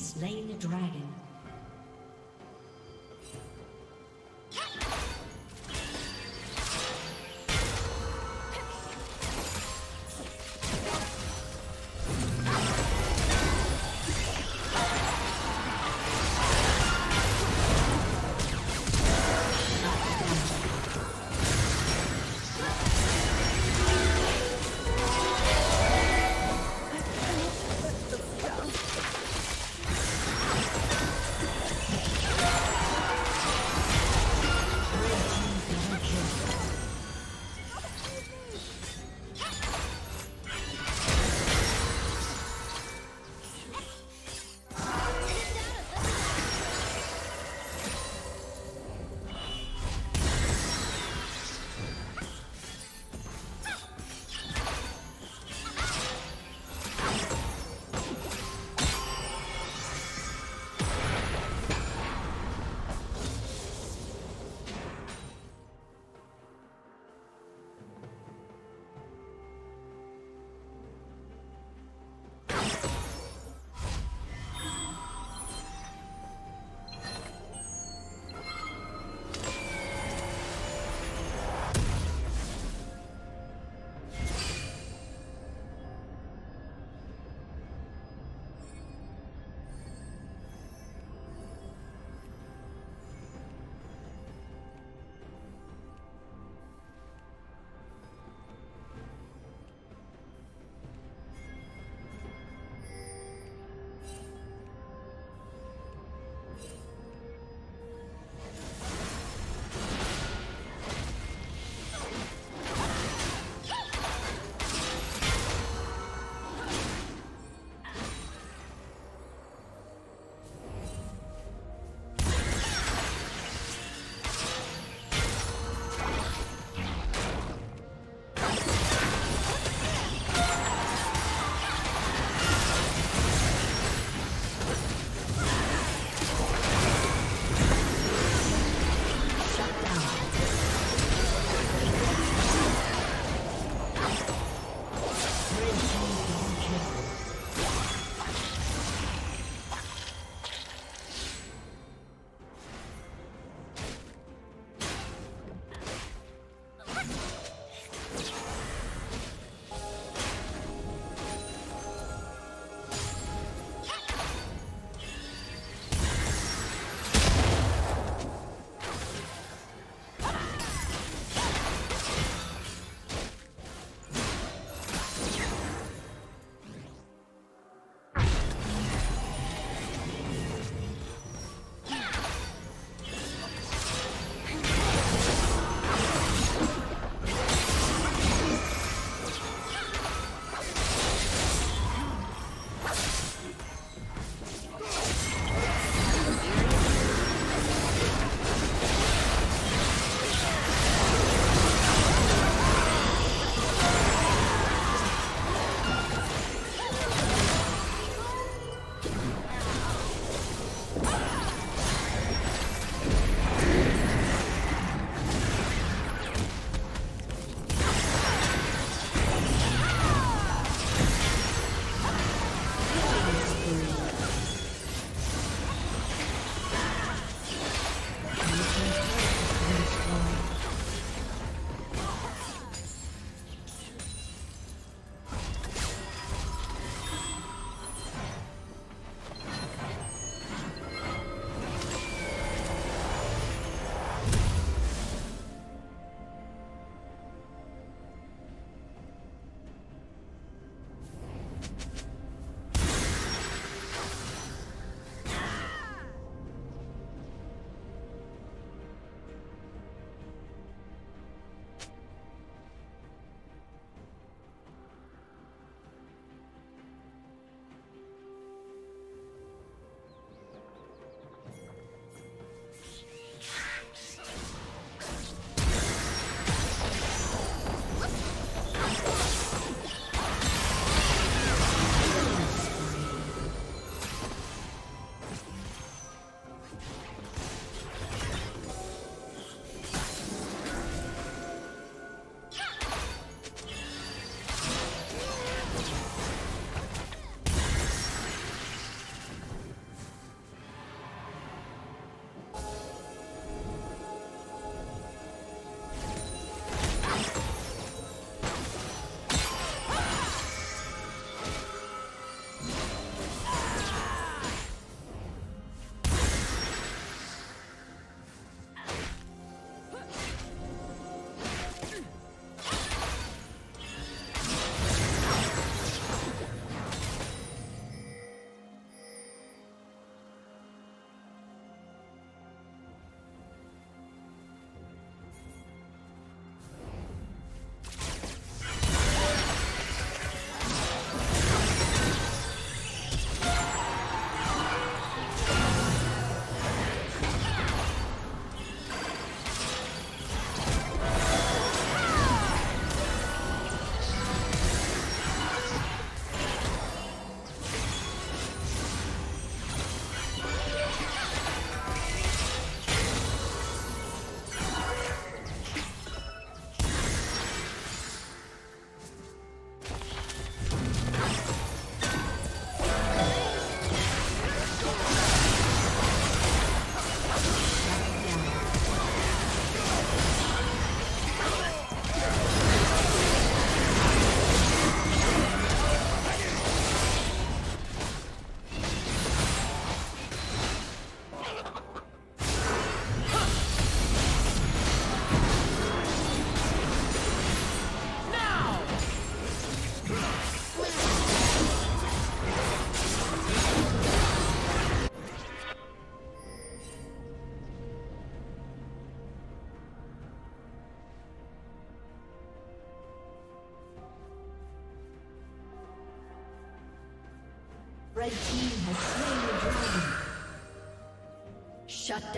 slain the dragon.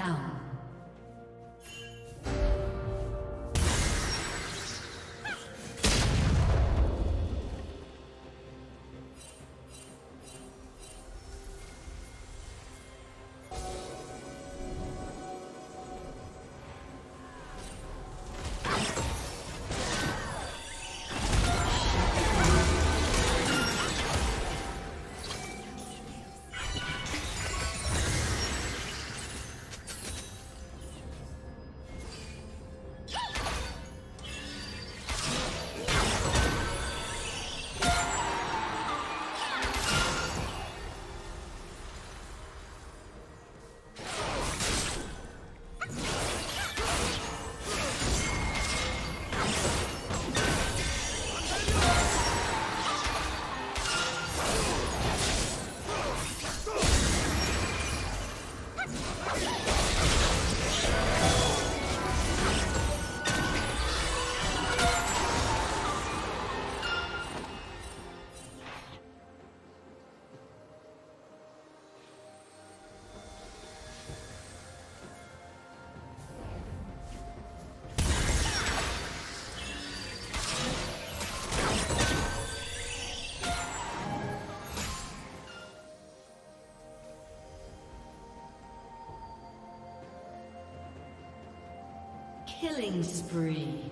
Down. Killing spree.